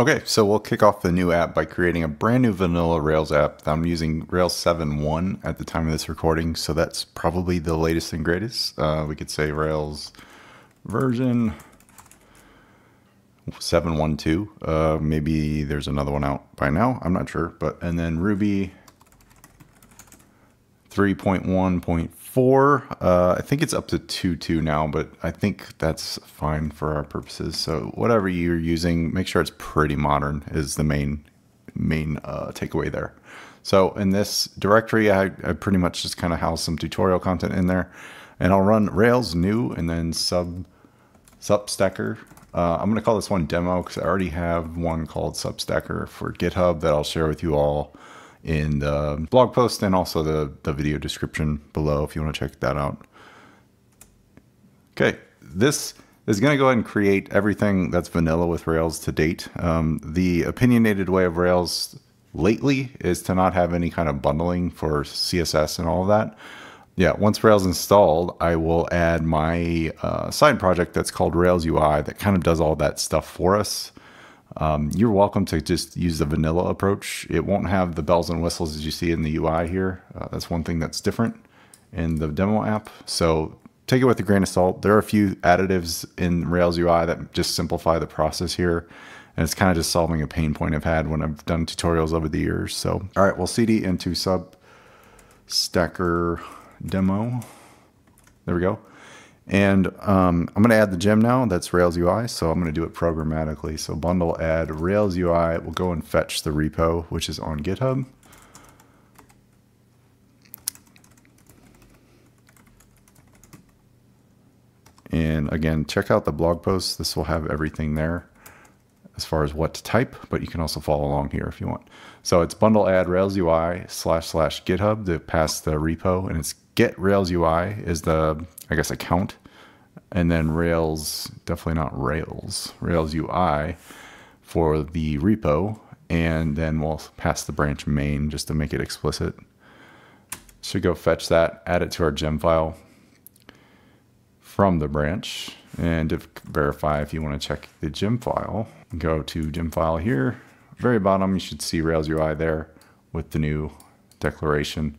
Okay, so we'll kick off the new app by creating a brand new vanilla Rails app. I'm using Rails 7.1 at the time of this recording, so that's probably the latest and greatest. Uh, we could say Rails version 7.1.2. Uh, maybe there's another one out by now. I'm not sure, but and then Ruby 3.1.4. Uh, I think it's up to two two now, but I think that's fine for our purposes. So whatever you're using, make sure it's pretty modern is the main main uh, takeaway there. So in this directory, I, I pretty much just kind of house some tutorial content in there, and I'll run Rails new and then sub Supstacker. Uh, I'm going to call this one demo because I already have one called Supstacker for GitHub that I'll share with you all in the blog post and also the, the video description below if you want to check that out. Okay, this is going to go ahead and create everything that's vanilla with Rails to date. Um, the opinionated way of Rails lately is to not have any kind of bundling for CSS and all of that. Yeah, once Rails installed, I will add my uh, side project that's called Rails UI that kind of does all that stuff for us. Um, you're welcome to just use the vanilla approach. It won't have the bells and whistles as you see in the UI here. Uh, that's one thing that's different in the demo app. So take it with a grain of salt. There are a few additives in Rails UI that just simplify the process here. And it's kind of just solving a pain point I've had when I've done tutorials over the years. So, all right, we'll CD into sub stacker demo. There we go. And um, I'm going to add the gem now. That's Rails UI. So I'm going to do it programmatically. So bundle add Rails UI. We'll go and fetch the repo, which is on GitHub. And again, check out the blog post. This will have everything there as far as what to type, but you can also follow along here if you want. So it's bundle add Rails UI slash slash GitHub to pass the repo, and it's get Rails UI is the I guess account, and then Rails definitely not Rails Rails UI for the repo, and then we'll pass the branch main just to make it explicit. Should go fetch that, add it to our gem file from the branch, and to verify if you want to check the gem file, go to gem file here. Very bottom, you should see Rails UI there with the new declaration.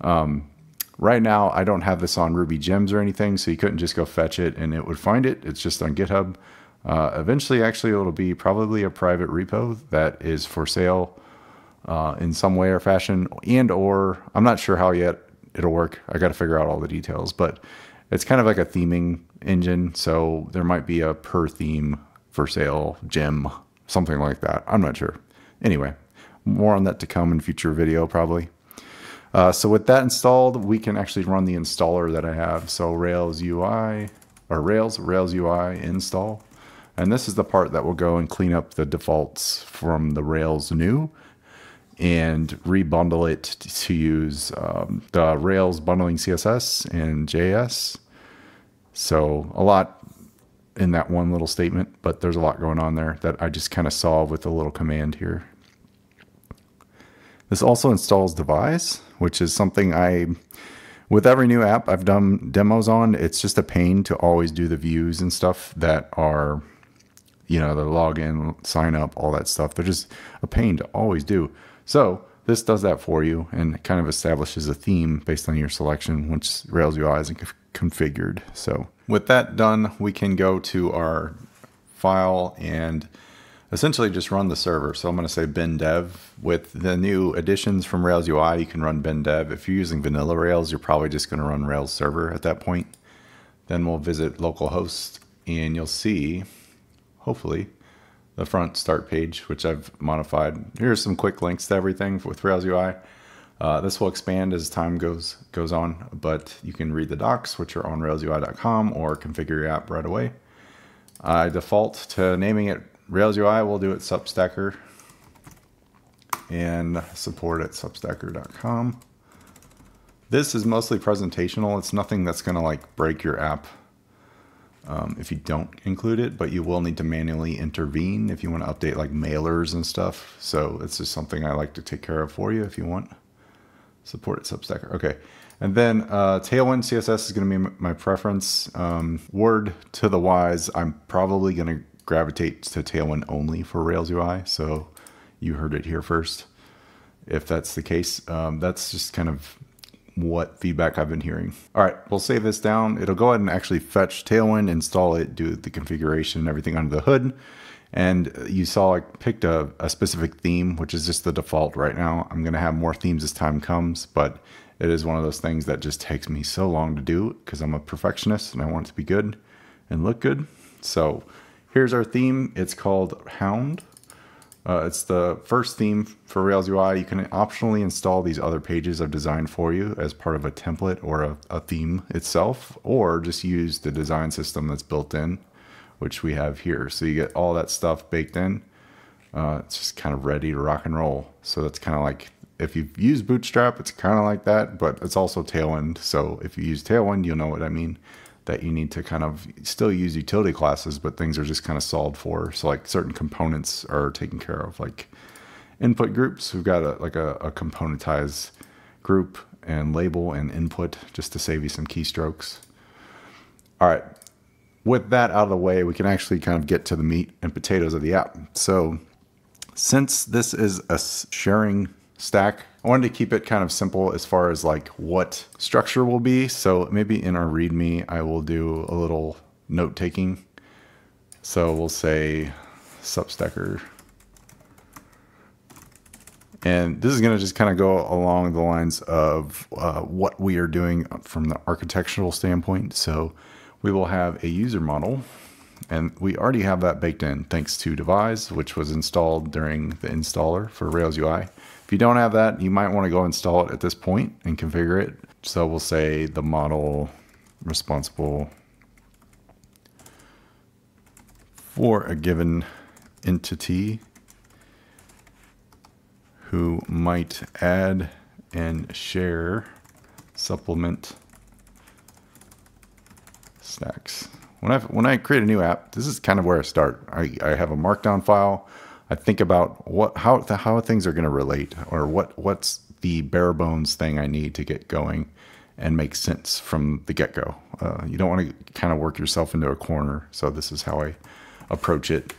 Um, Right now, I don't have this on Ruby Gems or anything, so you couldn't just go fetch it and it would find it. It's just on GitHub. Uh, eventually, actually, it'll be probably a private repo that is for sale uh, in some way or fashion, and or I'm not sure how yet it'll work. I got to figure out all the details, but it's kind of like a theming engine, so there might be a per theme for sale gem, something like that. I'm not sure. Anyway, more on that to come in future video probably. Uh, so with that installed, we can actually run the installer that I have. So Rails UI or Rails, Rails UI install. And this is the part that will go and clean up the defaults from the Rails new and rebundle it to use um, the Rails bundling CSS and JS. So a lot in that one little statement, but there's a lot going on there that I just kind of solve with a little command here. This also installs Devise, which is something I, with every new app I've done demos on, it's just a pain to always do the views and stuff that are, you know, the login, sign up, all that stuff. They're just a pain to always do. So this does that for you and kind of establishes a theme based on your selection once Rails UI is configured. So with that done, we can go to our file and essentially just run the server. So I'm going to say bin dev. With the new additions from Rails UI, you can run bin dev. If you're using vanilla Rails, you're probably just going to run Rails server at that point. Then we'll visit localhost and you'll see, hopefully, the front start page, which I've modified. Here's some quick links to everything with Rails UI. Uh, this will expand as time goes goes on, but you can read the docs, which are on railsui.com, or configure your app right away. I default to naming it Rails UI, we'll do it Supstacker and support at supstacker.com. This is mostly presentational. It's nothing that's going to like break your app um, if you don't include it, but you will need to manually intervene if you want to update like mailers and stuff. So it's just something I like to take care of for you if you want. Support at Supstacker. Okay. And then uh, Tailwind CSS is going to be my preference. Um, word to the wise, I'm probably going to gravitate to Tailwind only for Rails UI. So you heard it here first. If that's the case, um, that's just kind of what feedback I've been hearing. All right, we'll save this down. It'll go ahead and actually fetch Tailwind, install it, do the configuration and everything under the hood. And you saw I picked a, a specific theme, which is just the default right now. I'm going to have more themes as time comes, but it is one of those things that just takes me so long to do because I'm a perfectionist and I want it to be good and look good. So here's our theme. It's called Hound. Uh, it's the first theme for Rails UI. You can optionally install these other pages I've designed for you as part of a template or a, a theme itself, or just use the design system that's built in, which we have here. So you get all that stuff baked in. Uh, it's just kind of ready to rock and roll. So that's kind of like if you've used Bootstrap, it's kind of like that, but it's also Tailwind. So if you use Tailwind, you'll know what I mean that you need to kind of still use utility classes, but things are just kind of solved for. So like certain components are taken care of, like input groups. We've got a, like a, a componentized group and label and input just to save you some keystrokes. All right. With that out of the way, we can actually kind of get to the meat and potatoes of the app. So since this is a sharing stack. I wanted to keep it kind of simple as far as like what structure will be. So maybe in our README, I will do a little note taking. So we'll say supstacker. And this is going to just kind of go along the lines of uh, what we are doing from the architectural standpoint. So we will have a user model and we already have that baked in thanks to Devise, which was installed during the installer for Rails UI. If you don't have that, you might want to go install it at this point and configure it. So we'll say the model responsible for a given entity who might add and share supplement stacks. When I when I create a new app, this is kind of where I start. I, I have a markdown file I think about what how how things are going to relate, or what what's the bare bones thing I need to get going and make sense from the get go. Uh, you don't want to kind of work yourself into a corner. So this is how I approach it.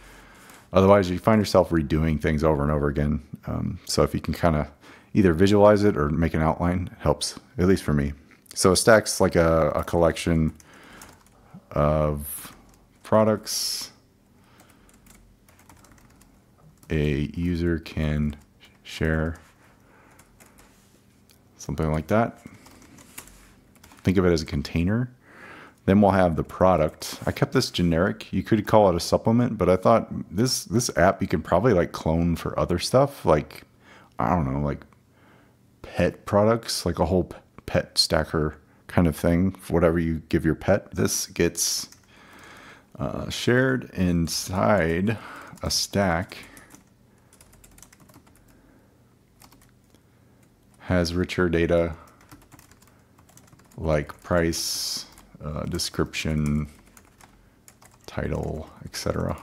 Otherwise, you find yourself redoing things over and over again. Um, so if you can kind of either visualize it or make an outline, it helps, at least for me. So a stack's like a, a collection of products a user can share something like that. Think of it as a container. Then we'll have the product. I kept this generic. You could call it a supplement, but I thought this this app you could probably like clone for other stuff, like I don't know, like pet products, like a whole pet stacker kind of thing. Whatever you give your pet, this gets uh, shared inside a stack has richer data like price, uh, description, title, etc.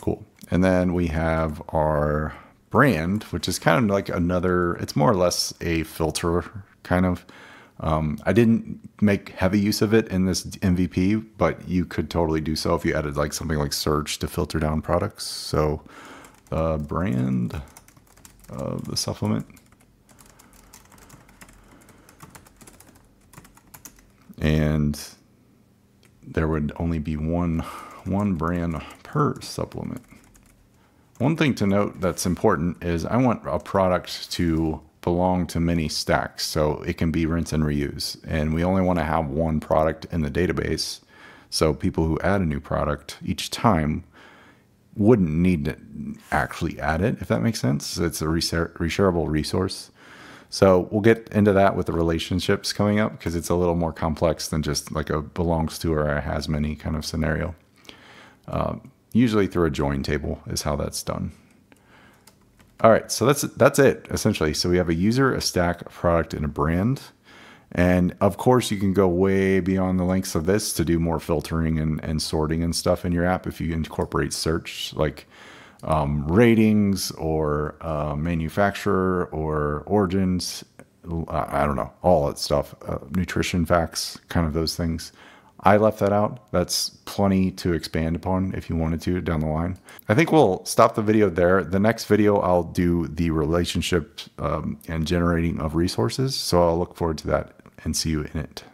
Cool. And then we have our brand, which is kind of like another, it's more or less a filter kind of. Um, I didn't make heavy use of it in this MVP, but you could totally do so if you added like something like search to filter down products. So the brand of the supplement and there would only be one one brand per supplement. One thing to note that's important is I want a product to belong to many stacks so it can be rinse and reuse. And we only want to have one product in the database. So people who add a new product each time wouldn't need to actually add it, if that makes sense. It's a reshareable resource. So we'll get into that with the relationships coming up because it's a little more complex than just like a belongs to or a has many kind of scenario. Um, usually through a join table is how that's done. All right, so that's that's it essentially. So we have a user, a stack, a product, and a brand. And of course, you can go way beyond the lengths of this to do more filtering and, and sorting and stuff in your app if you incorporate search. Like um, ratings or uh, manufacturer or origins. I don't know, all that stuff, uh, nutrition facts, kind of those things. I left that out. That's plenty to expand upon if you wanted to down the line. I think we'll stop the video there. The next video, I'll do the relationship um, and generating of resources. So I'll look forward to that and see you in it.